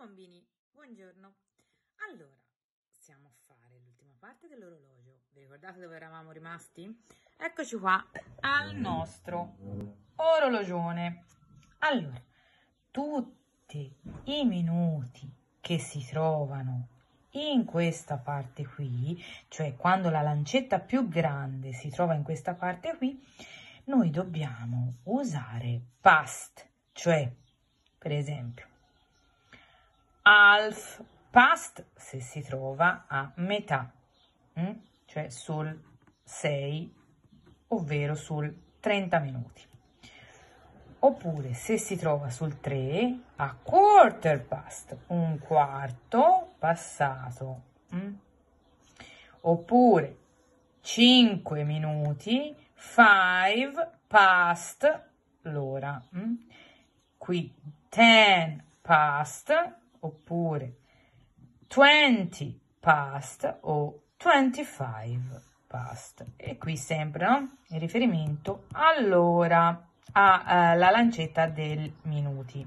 bambini, buongiorno. Allora, stiamo a fare l'ultima parte dell'orologio. Vi ricordate dove eravamo rimasti? Eccoci qua al nostro orologione. Allora, tutti i minuti che si trovano in questa parte qui, cioè quando la lancetta più grande si trova in questa parte qui, noi dobbiamo usare past, cioè per esempio half past se si trova a metà, mm? cioè sul 6, ovvero sul 30 minuti. Oppure se si trova sul 3, a quarter past, un quarto passato. Mm? Oppure 5 minuti, 5 past l'ora. Mm? Qui 10 past oppure 20 past o 25 past e qui sempre no? il riferimento all'ora alla uh, lancetta dei minuti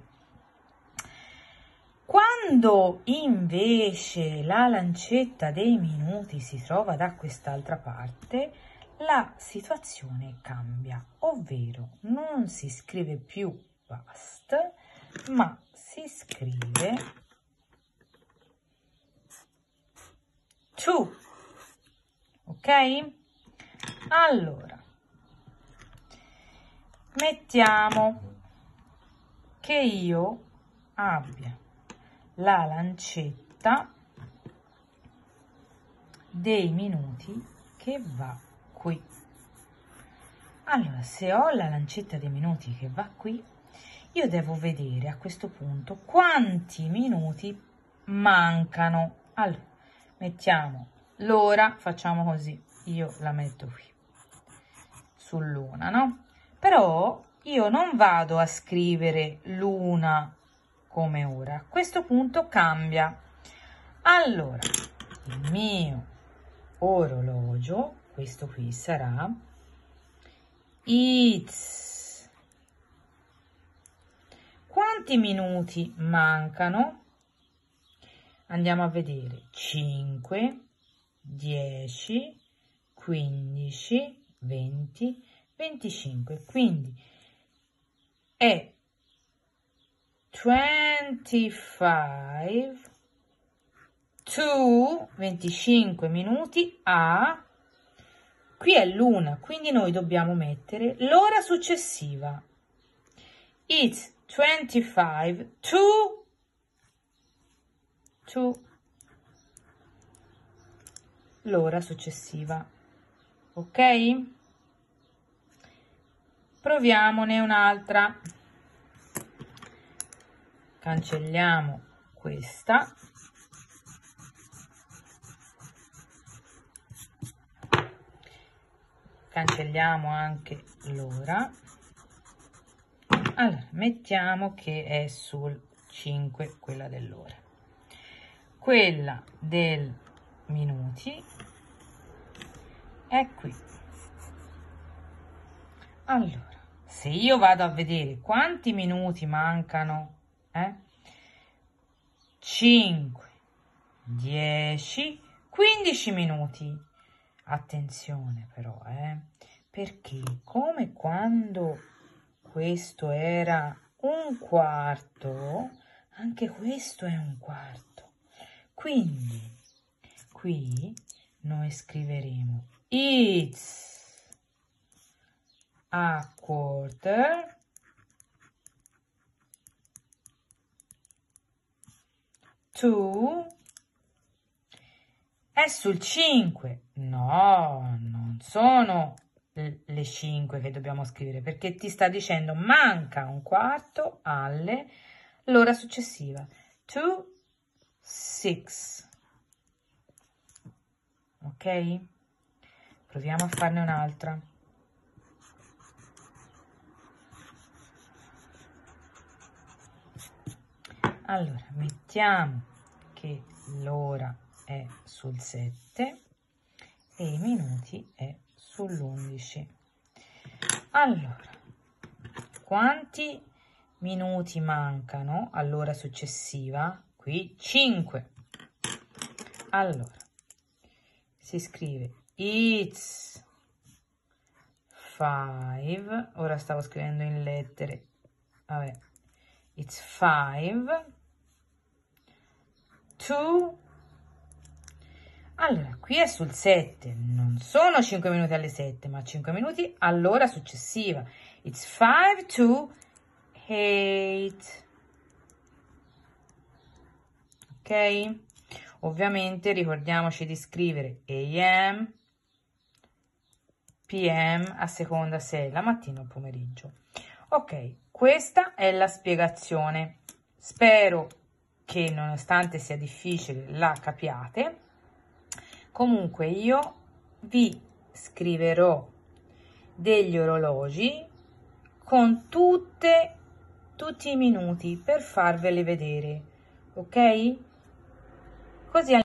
quando invece la lancetta dei minuti si trova da quest'altra parte la situazione cambia ovvero non si scrive più past ma si scrive to. Ok? Allora, mettiamo che io abbia la lancetta dei minuti che va qui. Allora, se ho la lancetta dei minuti che va qui, io devo vedere a questo punto quanti minuti mancano. Allora, mettiamo l'ora, facciamo così, io la metto qui, sull'una, no? Però io non vado a scrivere l'una come ora, a questo punto cambia. Allora, il mio orologio, questo qui sarà It's. Quanti minuti mancano? Andiamo a vedere 5, 10, 15, 20, 25. Quindi è 25 to 25 minuti a qui è l'una, quindi noi dobbiamo mettere l'ora successiva. It's 25 to to l'ora successiva. Ok? Proviamone un'altra. Cancelliamo questa. Cancelliamo anche l'ora. Allora, mettiamo che è sul 5 quella dell'ora quella del minuti è qui. Allora, se io vado a vedere quanti minuti mancano, eh? 5, 10, 15 minuti. Attenzione però, eh? Perché come quando questo era un quarto, anche questo è un quarto. Quindi qui noi scriveremo it's a quarter to è sul 5 no non sono le 5 che dobbiamo scrivere perché ti sta dicendo manca un quarto alle l'ora successiva. To 6 ok? Proviamo a farne un'altra. Allora mettiamo che l'ora è sul 7 e i minuti è sull'11 allora quanti minuti mancano all'ora successiva qui 5. Allora, si scrive it's 5, ora stavo scrivendo in lettere, vabbè, it's 5, 2, allora, qui è sul 7, non sono 5 minuti alle 7, ma 5 minuti all'ora successiva. It's 5 to 8. Ok? Ovviamente ricordiamoci di scrivere AM, PM a seconda se è la mattina o pomeriggio. Ok, questa è la spiegazione. Spero che nonostante sia difficile la capiate. Comunque io vi scriverò degli orologi con tutte, tutti i minuti per farveli vedere, ok? Così